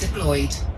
deployed.